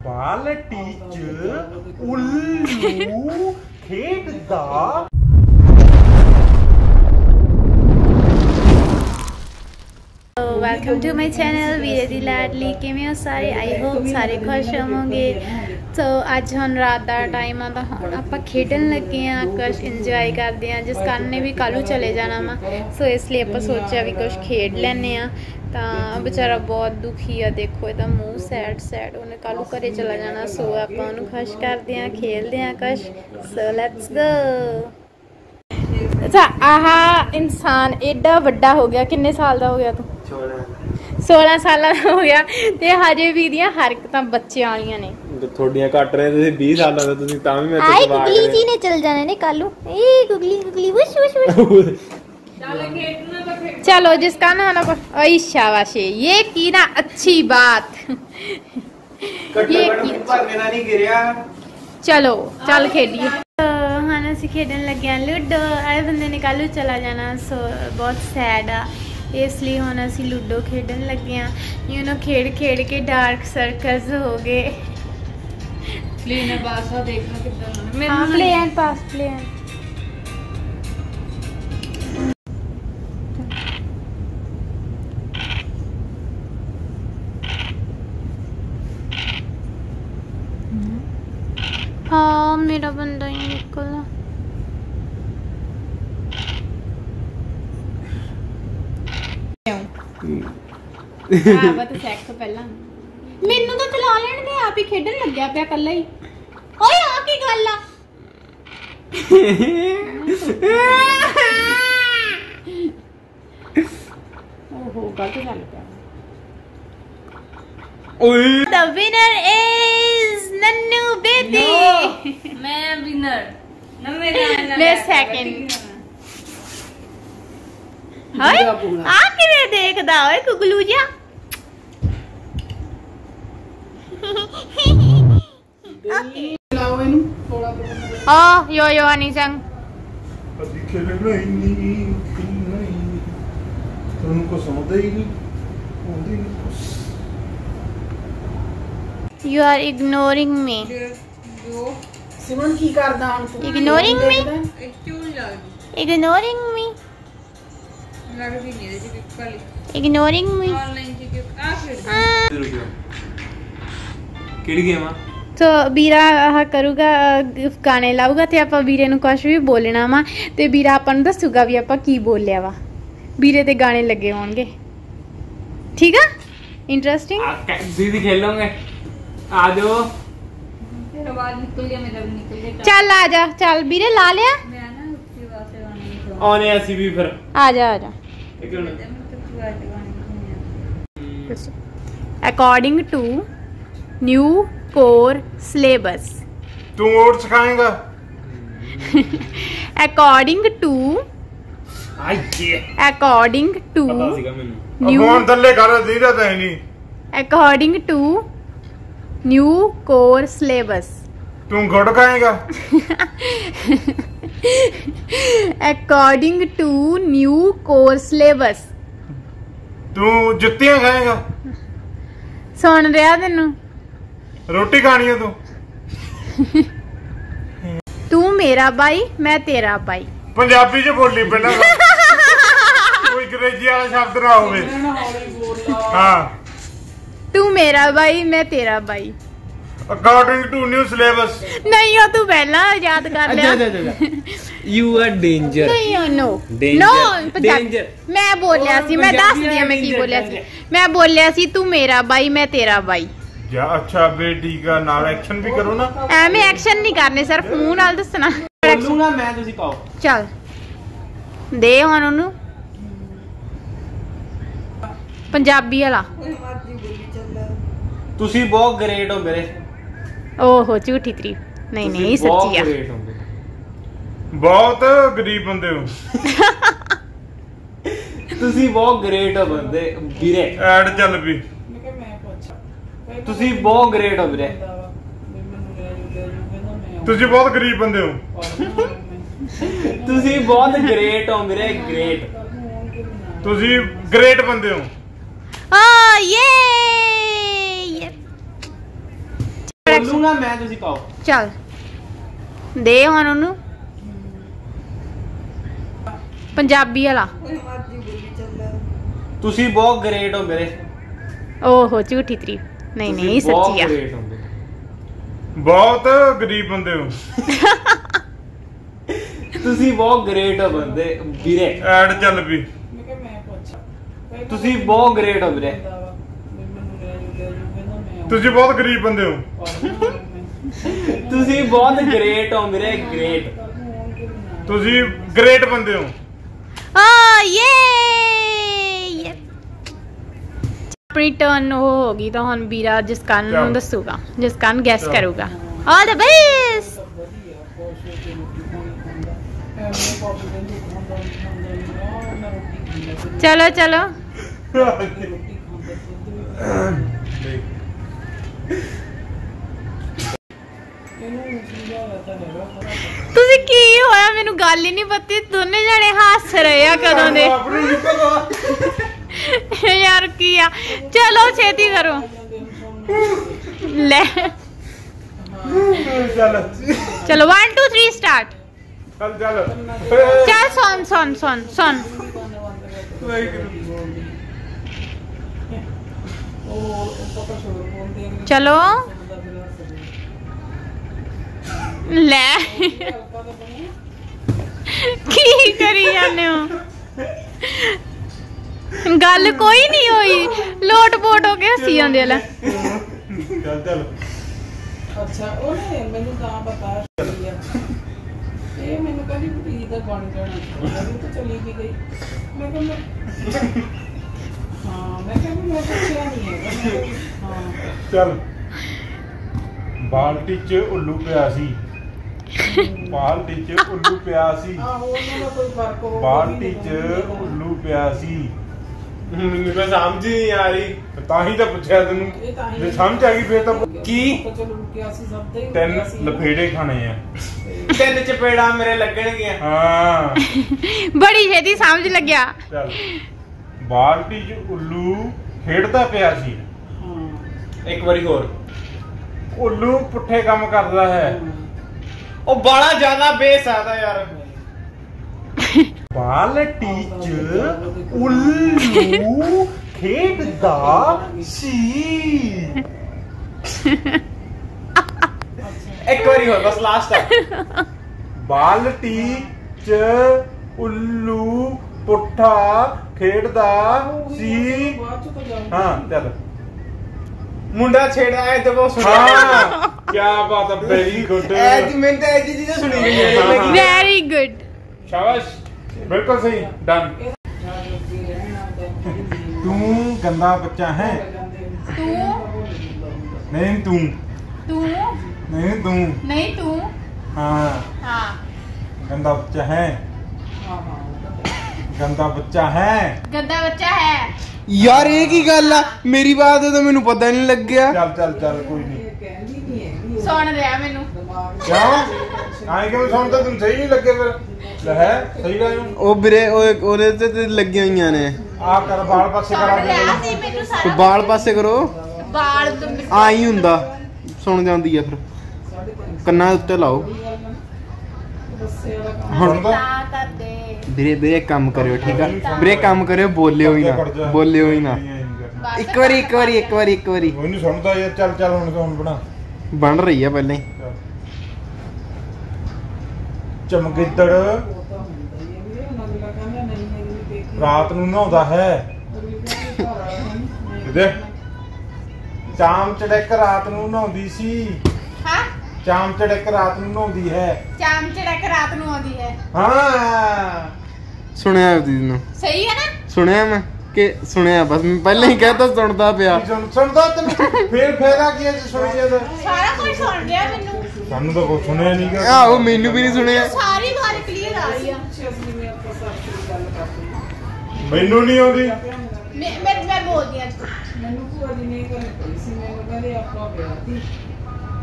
ਬਾਲਟੀ ਚ ਉੱਲੂ ਖੇਡਦਾ। ਵੈਲਕਮ ਟੂ ਮਾਈ ਚੈਨਲ ਵੀਰੇ ਦੀ ਲਾਡਲੀ ਕਿਵੇਂ ਹੋ ਸਾਰੇ ਆਈ ਹੋਪ ਸਾਰੇ ਖੁਸ਼ ਹੋਵੋਗੇ ਸੋ ਅੱਜ ਹੁਣ ਰਾਤ ਦਾ ਟਾਈਮ ਆ ਤਾਂ ਆਪਾਂ ਖੇਡਣ ਲੱਗੇ ਆ ਕੁਝ ਇੰਜੋਏ ਕਰਦੇ ਆ ਜਿਸ ਕਾਰਨ ਨੇ ਵੀ ਕੱਲੂ ਚਲੇ ਜਾਣਾ ਵਾ ਸੋ ਇਸ ਲਈ ਆਪਾਂ ਸੋਚਿਆ ਵੀ ਕੁਝ ਖੇਡ ਲੈਣੇ ਆ ਤਾਂ ਵਿਚਾਰਾ ਬਹੁਤ ਦੁਖੀ ਆ ਦੇਖੋ ਇਹਦਾ ਮੂੰਹ ਸੈਡ ਸੈਡ ਉਹਨੇ ਕੱਲੂ ਘਰੇ ਚਲਾ ਜਾਣਾ ਸੋ ਆਪਾਂ ਉਹਨੂੰ ਖੁਸ਼ ਕਰਦੇ ਆ ਖੇਲਦੇ ਆ ਕੁਝ ਸੋ ਲੈਟਸ ਗੋ ਅੱਛਾ ਆਹ ਇਨਸਾਨ ਐਡਾ ਵੱਡਾ ਹੋ ਗਿਆ ਕਿੰਨੇ ਸਾਲ ਦਾ ਹੋ ਗਿਆ ਤੂੰ? 16 ਸਾਲਾਂ ਦਾ ਹੋ ਗਿਆ ਤੇ ਹਜੇ ਵੀ ਦੀਆਂ ਹਰਕਤਾਂ ਬੱਚਿਆਂ ਵਾਲੀਆਂ ਨੇ। ਤੁਹਾਡੀਆਂ ਘੱਟ ਰਹੇ ਤੁਸੀਂ 20 ਸਾਲਾਂ ਦਾ ਤੁਸੀਂ ਤਾਂ ਵੀ ਮੈਂ ਆਈ ਗੁਗਲੀ ਜੀ ਨੇ ਚਲ ਜਾਣਾ ਨੇ ਕੱਲੂ ਏ ਗੁਗਲੀ ਗੁਗਲੀ ਵੁਸ਼ ਵੁਸ਼ ਵੁਸ਼। चलो जिसका ना ना ओई शाबाशी ये की ना अच्छी बात ये की ਨਹੀਂ ਗਿਰਿਆ ਚਲੋ ਚੱਲ ਖੇਡੀਏ ਹਾਂ ਅਸੀਂ ਖੇਡਣ ਲੱਗੇ ਆ ਲੂਡੋ ਆਏ ਬੰਦੇ ਨੇ ਕੱਲ੍ਹ ਨੂੰ ਚਲਾ ਜਾਣਾ ਸੋ ਬਹੁਤ ਸੈਡ ਆ ਇਸ ਲਈ ਹੁਣ ਅਸੀਂ ਲੂਡੋ ਖੇਡਣ ਲੱਗੇ ਆ ਯੂ نو ਖੇਡ ਖੇਡ ਕੇ ਡਾਰਕ ਸਰਕਲਸ ਹੋ ਗਏ ਪਲੇਨ ਬਾਸਾ ਦੇਖਣਾ ਕਿੱਦਾਂ ਹਾਂ play and pass play and ਆ ਬਤ ਸੈਕ ਪਹਿਲਾਂ। ਮੈਨੂੰ ਤਾਂ ਚਲਾ ਲੈਣ ਦੇ ਆਪ ਹੀ ਖੇਡਣ ਲੱਗਿਆ ਪਿਆ ਕੱਲਾ ਹੀ। ਓਏ ਆ ਕੀ ਗੱਲ ਆ? ਓਹੋ ਗਲਤ ਚੱਲ ਪਿਆ ਓਏ। The winner is Nannu Bedi. ਮੈਂ ਵਿਨਰ ਨਾ ਮੇਰਾ ਮੈਂ second. ਹਾਏ ਆ ਕਿਵੇਂ ਦੇਖਦਾ ਓਏ ਕੁਗਲੂ ਜਿਹਾ? ਲਾਓ ਇਹਨੂੰ ਥੋੜਾ ਬਹੁਤ ਆ ਯੋ ਯੋ ਹਨੀ ਸੰਗ। ਅਸੀਂ ਖੇਡਣਾ ਹੀ ਨਹੀਂ ਖੇਡਣਾ ਹੀ ਨਹੀਂ। ਤੁਹਾਨੂੰ ਕੋ ਸਮਝਦਾ ਹੀ ਨਹੀਂ ਆਉਂਦੀ ਨਹੀਂ ਕੁਛ। ਯੂ ਆਰ ਇਗਨੋਰਿੰਗ ਮੀ ਜੋ ਸਿਮਰਨ ਕੀ ਕਰਦਾ ਹੁਣ ਤੂੰ? Ignoring me? ਇਹ ਕਿਉਂ ਨਹੀਂ ਲੱਗਦੀ? ਇਗਨੋਰਿੰਗ ਮੀ ਲੱਗਦੀ ਨਹੀਂ ਇਹਦੇ ਚ ਕਿ ਕਾਲੀ ਇਗਨੋਰਿੰਗ ਮੀ ਆਨਲਾਈਨ ਚ ਕਿ ਆ ਖੇਡ ਕਿਹੜੀ ਗੇਮ ਆ? ਸੋ ਵੀਰਾ ਆਹ ਕਰੂਗਾ ਗਾਣੇ ਲਾਊਗਾ ਤੇ ਆਪਾਂ ਵੀਰੇ ਨੂੰ ਕੁਝ ਵੀ ਬੋਲਣਾ ਵਾ ਤੇ ਵੀਰਾ ਆਪਾਂ ਨੂੰ ਦੱਸੂਗਾ ਵੀ ਆਪਾਂ ਕੀ ਬੋਲਿਆ ਵਾ। ਵੀਰੇ ਤੇ ਗਾਣੇ ਲੱਗੇ ਹੋਣਗੇ। ਠੀਕ ਆ? ਇੰਟਰਸਟਿੰਗ ਦੀਦੀ ਖੇਲੋਗੇ? ਆ ਜਾਓ। ਫਿਰ ਆਵਾਜ਼ ਨਿਕਲ ਗਿਆ ਮੇਰਾ ਵੀ ਨਿਕਲ ਗਿਆ ਚੱਲ ਆ ਜਾ ਚੱਲ। ਵੀਰੇ ਲਾ ਲਿਆ? ਮੈਂ ਨਾ ਉੱਤੇ ਵਾਸਤੇ ਆਉਣੇ ਅਸੀਂ ਵੀ ਫਿਰ। ਆ ਜਾ ਆ ਜਾ। According to new core syllabus ਤੂੰ ਹੋਰ ਸਿਖਾਏਗਾ? ਅਕੋਰਡਿੰਗ ਟੂ ਆਈਏ ਅਕੋਰਡਿੰਗ ਟੂ ਪਤਾ ਸੀਗਾ ਮੈਨੂੰ। ਨਿਊ ਫੋਨ ਥੱਲੇ ਕਰ ਦੀਦਾ ਤਾਂ ਨਹੀਂ। According to new core syllabus ਤੂੰ ਗੁੜ ਖਾਏਗਾ? According to new core syllabus ਤੂੰ ਜੁੱਤੀਆਂ ਖਾਏਗਾ? ਸੁਣ ਰਿਹਾ ਤੈਨੂੰ? ਰੋਟੀ ਖਾਣੀ ਹੈ ਤੂੰ? ਤੂੰ ਮੇਰਾ ਬਾਈ ਮੈਂ ਤੇਰਾ ਬਾਈ। ਪੰਜਾਬੀ ਚ ਬੋਲੀ ਪਹਿਲਾਂ ਕੋਈ ਅੰਗਰੇਜ਼ੀ ਵਾਲਾ ਸ਼ਬਦ ਨਾ ਹੋਵੇ। ਹਾਂ। ਤੂੰ ਮੇਰਾ ਬਾਈ ਮੈਂ ਤੇਰਾ ਬਾਈ। ਅਕੋਰਡਿੰਗ ਟੂ ਨਿਊ ਸਿਲੇਬਸ ਨਹੀਂ ਉਹ ਤੂੰ ਪਹਿਲਾਂ ਯਾਦ ਕਰ ਲਿਆ। ਯੂ ਆਰ ਡੇਂਜਰ ਨਹੀਂ ਉਹ ਨੋ Danger, ਨੋ danger. ਮੈਂ ਬੋਲਿਆ ਸੀ ਮੈਂ ਪੰਜਾਬੀ ਦੱਸਦੀ ਆ ਮੈਂ ਕੀ ਬੋਲਿਆ ਸੀ। ਮੈਂ ਬੋਲਿਆ ਸੀ ਤੂੰ ਮੇਰਾ ਬਾਈ ਮੈਂ ਤੇਰਾ ਬਾਈ। ਜਾਂ ਅੱਛਾ ਬੇ ਠੀਕ ਆ ਨਾਲ ਐਕਸ਼ਨ ਵੀ ਕਰੋ ਨਾ। ਐਵੇਂ ਐਕਸ਼ਨ ਨਹੀਂ ਕਰਨੇ ਸਿਰਫ ਮੂੰਹ ਨਾਲ ਦੱਸਣਾ। ਬੋਲੂਗਾ ਮੈਂ ਤੁਸੀਂ ਪਾਓ। ਚੱਲ। ਦੇ ਹੁਣ ਉਹਨੂੰ। ਪੰਜਾਬੀ ਵਾਲਾ। ਤੁਸੀਂ ਬਹੁਤ ਗ੍ਰੇਟ ਹੋ ਮੇਰੇ। ਓਹੋ ਝੂਠੀ ਤਰੀਫ। ਨਹੀਂ ਨਹੀਂ ਤੁਸੀਂ ਬਹੁਤ ਸੱਚੀ ਆ। great। ਬਹੁਤ ਗਰੀਬ ਬੰਦੇ ਹੋ। ਤੁਸੀਂ ਬਹੁਤ ਗ੍ਰੇਟ ਹੋ ਬੰਦੇ ਵੀਰੇ। ਐਡ ਚੱਲ ਵੀ। ਤੁਸੀਂ ਬਹੁਤ ਗ੍ਰੇਟ ਹੋ ਵੀਰੇ। ਤੁਸੀਂ ਬਹੁਤ ਗਰੀਬ ਬੰਦੇ ਹੋ। ਤੁਸੀਂ ਬਹੁਤ ਗ੍ਰੇਟ ਹੋ ਵੀਰੇ ਗ੍ਰੇਟ ਤੁਸੀਂ ਗ੍ਰੇਟ ਬੰਦੇ ਹੋ। ਆ ਯੇ! ਦੂੰਗਾ ਮੈਂ ਤੁਸੀਂ ਪਾਓ ਚੱਲ। ਦੇ ਹੁਣ ਉਹਨੂੰ। ਪੰਜਾਬੀ ਵਾਲਾ। ਤੁਸੀਂ ਬਹੁਤ ਗ੍ਰੇਟ ਹੋ ਮੇਰੇ। ਓਹੋ ਝੂਠੀ ਤਾਰੀਫ। ਨਹੀਂ ਨਹੀਂ ਸੱਚੀ ਆ। ਬਹੁਤ ਗਰੀਬ ਬੰਦੇ ਹੋ। ਤੁਸੀਂ ਬਹੁਤ ਗ੍ਰੇਟ ਹੋ ਬੰਦੇ ਵੀਰੇ। ਐਡ ਚੱਲ ਪਈ। ਤੁਸੀਂ ਬਹੁਤ ਗ੍ਰੇਟ ਹੋ ਵੀਰੇ। ਤੁਸੀਂ ਬਹੁਤ ਗਰੀਬ ਬੰਦੇ ਹੋ। ਤੁਸੀਂ ਬਹੁਤ ਗ੍ਰੇਟ ਹੋ ਵੀਰੇ ਗ੍ਰੇਟ ਤੁਸੀਂ ਗ੍ਰੇਟ ਬੰਦੇ ਹੋ। ਆ ਯੇ ਆਪਣੀ ਟਰਨ ਉਹ ਹੋ ਗਈ ਤਾਂ ਹੁਣ ਵੀਰਾ ਜਿਸਕਨ ਚਲੋ। ਨੂੰ ਦੱਸੂਗਾ ਜਿਸਕਨ ਗੈਸ ਚਲੋ। ਕਰੂਗਾ। ਆਲ ਦ ਬੈਸਟ ਚਲੋ ਚਲੋ। ਤੁਸੀਂ ਕੀ ਹੋਇਆ? ਮੈਨੂੰ ਗੱਲ ਹੀ ਨਹੀਂ ਪਤੀ। ਦੋਨੇ ਜਣੇ ਹੱਸ ਰਹੇ ਆ ਕਦੋਂ ਦੇ। ਯਾਰ ਕੀ ਆ? ਚਲੋ ਛੇਤੀ ਕਰੋ। ਲੈ। ਚਲੋ 1 2 3 ਸਟਾਰਟ ਚੱਲ ਚੱਲ ਚੱਲ ਸੁਣ ਸੁਣ। ਸੁਣ ਸੁਣ ਚਲੋ। ਲੈ। ਕੀ ਕਰੀ ਜਾਂਦੇ ਹੋ? ਗੱਲ ਕੋਈ ਨਹੀਂ ਹੋਈ। ਲੋਟ ਪੋਟ ਹੋ ਕੇ ਹੱਸੀ ਜਾਂਦੇ ਲੈ। ਚੱਲ ਚੱਲ ਅੱਛਾ ਉਹਨੇ ਮੈਨੂੰ ਤਾਂ ਇਹ ਕਹਿੰਦੀ ਕੁੜੀ ਦਾ ਬਣ ਜਾਣਾ। ਚਾਹੀਦਾ ਤੇ ਚਲੀ ਗਈ। ਮੈਂ ਕਿਹਾ ਮੈਂ ਹਾਂ ਮੈਂ ਕਿਹਾ ਵੀ ਮੈਂ ਪੁੱਛਿਆ ਨਹੀਂ ਹੈਗਾ। ਮੈਂ ਕਿਹਾ, ਹਾਂ ਚੱਲ। ਬਾਲਟੀ 'ਚ ਉੱਲੂ ਪਿਆ ਸੀ। ਬਾਲਟੀ 'ਚ ਉੱਲੂ ਪਿਆ ਸੀ। ਆਹੋ ਉਹਨਾਂ ਦਾ ਕੋਈ ਫ਼ਰਕ ਹੋਊਗਾ ਬਾਲਟੀ 'ਚ ਉੱਲੂ ਪਿਆ ਸੀ। ਮੈਨੂੰ ਤਾਂ ਸਮਝ ਹੀ ਨਹੀਂ ਆ ਰਹੀ। ਤਾਂ ਹੀ ਤਾਂ ਪੁੱਛਿਆ ਤੈਨੂੰ। ਇਹ ਤਾਂ ਹੀ ਜੇ ਸਮਝ ਆ ਗਈ ਫੇਰ ਤਾਂ ਕੀ? ਤਾਂ ਚਲੋ ਰੁਕਿਆ ਸੀ ਸਭ ਤੇ ਤਿੰਨ ਲਫੇੜੇ ਖਾਣੇ ਆ। ਤਿੰਨ ਚਪੇੜਾ ਮੇਰੇ ਲੱਗਣਗੀਆਂ। ਹਾਂ। ਬੜੀ ਛੇਤੀ ਸਮਝ ਲੱਗਿਆ। ਚੱਲ। ਬਾਲਟੀ 'ਚ ਉੱਲੂ ਖੇਡਦਾ ਪਿਆ ਸੀ। ਹਾਂ। ਇੱਕ ਵਾਰੀ ਹੋਰ। ਉੱਲੂ ਪੁੱਠੇ ਕੰਮ ਕਰਦਾ ਹੈ। ਉਹ ਬੜਾ ਜ਼ਿਆਦਾ ਬੇਸ ਆਦਾ ਯਾਰ ਬਾਲਟੀ 'ਚ ਉੱਲੂ ਖੇਡਦਾ ਸੀ। ਇੱਕ ਵਾਰੀ ਹੋਰ ਬਸ ਲਾਸਟ ਆ। ਬਾਲਟੀ 'ਚ ਉੱਲੂ ਪੁੱਠਾ ਖੇਡਦਾ ਸੀ। ਹਾਂ ਚੱਲ। ਮੁੰਡਾ ਛੇੜਾ ਐ ਤੇ ਉਹ ਸੁਣਿਆ ਹਾਂ। ਕੀ ਬਾਤ ਹੈ ਵੈਰੀ ਗੁੱਡ ਐ ਜੀ ਮੈਂ ਤਾਂ ਐ ਜੀ ਚੀਜ਼ਾਂ ਸੁਣੀ ਗਈ ਹਾਂ, ਹਾਂ। ਵੈਰੀ ਗੁੱਡ ਸ਼ਾਬਾਸ਼। ਬਿਲਕੁਲ ਸਹੀ। ਡਨ ਜਾ ਤੂੰ ਗੰਦਾ ਬੱਚਾ ਹੈ। ਤੂੰ? ਨਹੀਂ ਤੂੰ। ਤੂੰ? ਨਹੀਂ ਤੂੰ। ਨਹੀਂ ਤੂੰ? ਹਾਂ। ਹਾਂ। ਗੰਦਾ ਬੱਚਾ ਹੈ। ਹਾਂ ਹਾਂ। ਗੰਦਾ ਬੱਚਾ ਹੈ। ਗੰਦਾ ਬੱਚਾ ਹੈ। ਯਾਰ ਇਹ ਕੀ ਗੱਲ ਆ? ਮੇਰੀ ਬਾਤ ਤਾਂ ਮੈਨੂੰ ਪਤਾ ਨਹੀਂ ਲੱਗਿਆ। ਚੱਲ ਚੱਲ ਚੱਲ ਕੋਈ ਨਹੀਂ ਸੁਣ ਰਿਹਾ ਮੈਨੂੰ। ਕਿਉਂ? ਆਈ ਕਿਉਂ ਸੁਣਦਾ ਤੈਨੂੰ ਸਹੀ ਨਹੀਂ ਲੱਗੇ ਫਿਰ? ਲੈ ਹੈ ਸਹੀ ਲਾਇਆ ਉਹ ਵੀਰੇ ਉਹ ਉਹਦੇ ਤੇ ਤੇ ਲੱਗੀਆਂ ਹੋਈਆਂ ਨੇ। ਆ ਕਰ ਬਾਲ ਪਾਸੇ ਕਰਾ ਸੁਣ ਦੇ ਬਾਲ ਪਾਸੇ ਕਰੋ। ਬਾਲ ਤੋਂ ਮੇਰੇ- ਆ ਹੀ ਹੁੰਦਾ। ਸੁਣ ਜਾਂਦੀ ਆ ਫਿਰ। ਕੰਨਾਂ ਉੱਤੇ ਲਾਓ। ਹੁਣ ਤਾਂ ਕਰਦੇ ਵੀਰੇ ਵੀਰੇ ਇੱਕ ਕੰਮ ਕਰਿਓ ਠੀਕ ਆ ਵੀਰੇ ਕੰਮ ਕਰਿਓ ਬੋਲਿਓ ਹੀ ਨਾ ਬੋਲਿਓ ਹੀ ਨਾ ਇੱਕ ਵਾਰੀ ਇੱਕ ਵਾਰੀ ਇੱਕ ਵਾਰੀ ਇੱਕ ਵਾਰੀ ਕੋਈ ਨਹੀਂ ਸੁਣਦਾ ਯਾਰ ਚੱਲ ਚੱਲ ਹੁਣ ਹੁਣ ਬਣਾ ਬਣ ਰਹੀ ਆ ਪਹਿਲਾਂ ਹੀ। ਚਮਗਿੱਦੜ ਉਹ ਰਾਤ ਨੂੰ ਨਹਾਉਂਦਾ ਹੈ ਕਿਤੇ ਚਾਮ ਚੜਕ ਰਾਤ ਨੂੰ ਨਹਾਉਂਦੀ ਸੀ ਹਾਂ ਚਾਮ ਚੜਕ ਰਾਤ ਨੂੰ ਨਹਾਉਂਦੀ ਹੈ। ਚਾਮ ਚੜਕ ਰਾਤ ਨੂੰ ਆਉਂਦੀ ਹੈ। ਹਾਂ। ਸੁਣਿਆ ਦੀਦੀ ਨੂੰ। ਸਹੀ ਹੈ ਨਾ? ਸੁਣਿਆ ਮੈਂ ਕਿ ਸੁਣਿਆ ਬਸ ਮੈਂ ਪਹਿਲਾਂ ਹੀ ਕਹਿਤਾ ਸੁਣਦਾ ਪਿਆ। ਸੁਣ- ਸੁਣਦਾ ਤੈਨੂੰ ਫੇਰ ਫੇਰਾ ਕੀ ਹੈ ਜੇ ਸੁਣੀ ਜਾਂਦਾ ਸਾਰਾ ਕੁਝ ਸੁਣ ਰਿਹਾ ਮੈਨੂੰ। ਸਾਨੂੰ ਤਾਂ ਕੋਈ ਸੁਣਿਆ ਨਹੀਂ ਆਹੋ ਮੈਨੂੰ ਵੀ ਨਹੀਂ ਸੁਣਿਆ। ਸਾਰੀ ਗੱਲ ਕਲੀਅਰ ਆ ਰਹੀ ਆ। ਮੈਨੂੰ ਨਹੀਂ ਆਉਂਦੀ। ਮੈਂ ਮੈਂ ਮੈਂ ਬੋਲਦੀ ਅੱਜ ਮੈਨੂੰ ਭੂਆ ਜੀ ਨੇ ਗੱਲ ਕਹੀ ਸੀ ਮੈਨੂੰ ਕਹਿੰਦੇ ਆਪਾਂ ਵਿਆਹ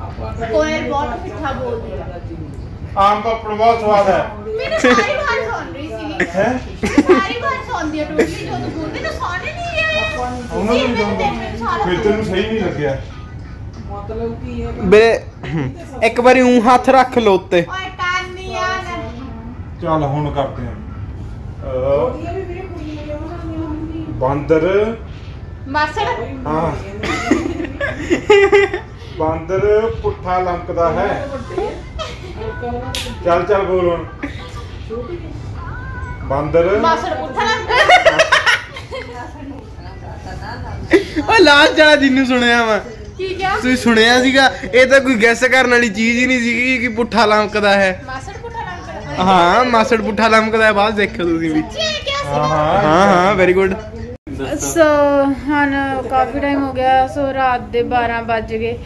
ਕੋਇਲ ਬਹੁਤ ਮਿੱਠਾ ਬੋਲਦੀ ਆ। ਆਮ ਪਾਪੜ ਬਹੁਤ ਸਵਾਦ ਹੈ। ਮੈਨੂੰ ਸਾਰੀ ਗੱਲ ਸੁਣ ਰਹੀ ਸੀ ਹੈ? ਸਾਰੀ ਗੱਲ ਸੁਣਦੀ ਆ ਟੋਟਲੀ ਜਦੋਂ ਬੋਲਦੀ ਤਾਂ ਸੁਣ ਹੀ ਨਹੀਂ ਨੂੰ ਉਹਨਾਂ ਨੂੰ ਜੀ, ਨਹੀਂ ਮੈਨੂੰ ਦੇਖ ਮੈਨੂੰ ਸਾਰਾ ਫਿਰ ਤੈਨੂੰ ਸਹੀ ਨਹੀਂ ਲੱਗਿਆ। ਮਤਲਬ ਕੀ ਹੈ? ਵੀਰੇ ਇੱਕ ਵਾਰੀ ਉਂ ਹੱਥ ਰੱਖ ਲੋ ਉੱਤੇ। ਓਏ ਟਾਨੀ ਆ। ਚੱਲ ਹੁਣ ਕਰਦੇ ਆ ਵੀਰੇ ਬਾਂਦਰ। ਮਾਸੜ। ਹਾਂ। ਬਾਂਦਰ ਪੁੱਠਾ ਲੰਕਦਾ ਹੈ। ਚੱਲ ਚੱਲ ਬੋਲ ਹੁਣ। ਬਾਂਦਰ। ਮਾਸੜ ਪੁੱਠਾ ਲੰਗ ਓ ਲਾਸਟ ਵਾਲਾ ਜਿੰਨੂੰ ਸੁਣਿਆ ਵਾ। ਕੀ ਕਿਹਾ? ਤੁਸੀਂ ਸੁਣਿਆ ਸੀਗਾ? ਇਹ ਤਾਂ ਕੋਈ ਗੈਸ ਕਰਨ ਵਾਲੀ ਚੀਜ਼ ਹੀ ਨਹੀਂ ਸੀਗੀ ਕਿ ਪੁੱਠਾ ਲੰਕਦਾ ਹੈ। ਮਾਸੜ ਪੁੱਠਾ ਲੰਗ ਹਾਂ ਮਾਸੜ ਪੁੱਠਾ ਲੰਕਦਾ ਹੈ। ਬਾਅਦ ਦੇਖਿਓ ਤੁਸੀਂ ਵੀ। ਹਾਂ ਹਾਂ। ਹਾਂ ਹਾਂ ਵੈਰੀ ਗੁੱਡ ਸੋ ਹੁਣ ਕਾਫੀ ਟਾਈਮ ਹੋ ਗਿਆ। ਸੋ ਰਾਤ ਦੇ 12 ਵੱਜ ਗਏ।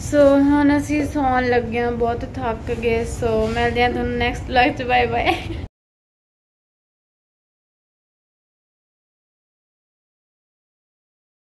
ਸੋ ਹੁਣ ਅਸੀਂ ਸੌਣ ਲੱਗੇ ਹਾਂ, ਬਹੁਤ ਥੱਕ ਗਏ ਸੋ ਮਿਲਦੇ ਹਾਂ ਤੁਹਾਨੂੰ ਨੈਕਸਟ ਲਾਈਵ ਚ ਬਾਏ ਬਾਏ